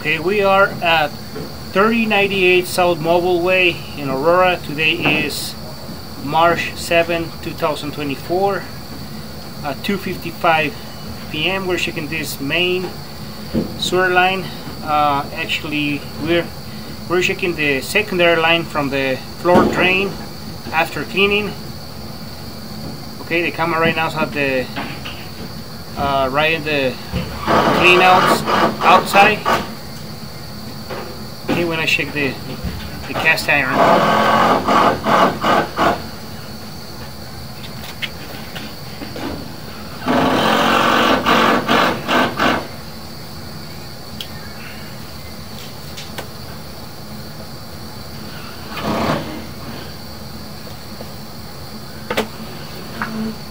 Okay, we are at 3098 South Mobile Way in Aurora. Today is March 7, 2024 at 2.55 p.m. We're checking this main sewer line. Uh, actually, we're we're checking the secondary line from the floor drain after cleaning. Okay, the camera right now is at the uh, right in the clean outs outside only when I shake the, the cast iron. Mm -hmm.